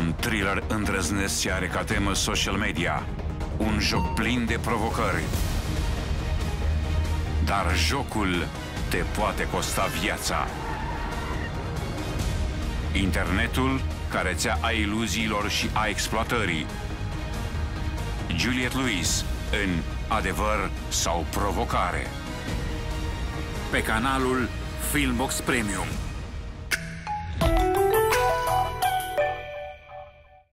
Un thriller îndrăznesc ce are ca temă social media. Un joc plin de provocări. Dar jocul te poate costa viața. Internetul, care ți a iluziilor și a exploatării. Juliet Lewis în Adevăr sau Provocare. Pe canalul Filmbox Premium.